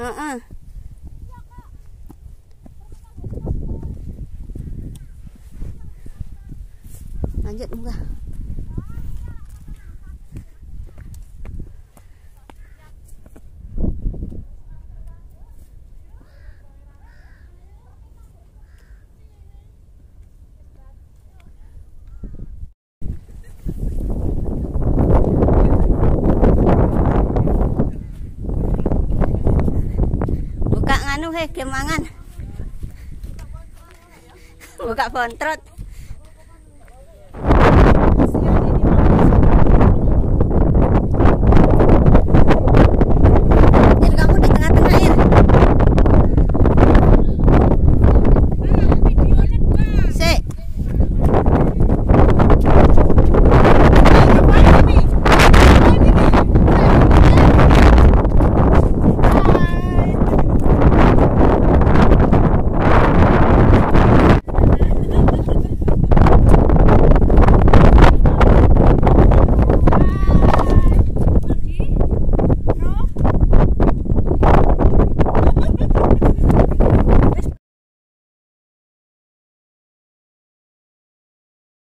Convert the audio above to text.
ờ ờ. Nhận không ra nganu he kemangan. Buka pontrot.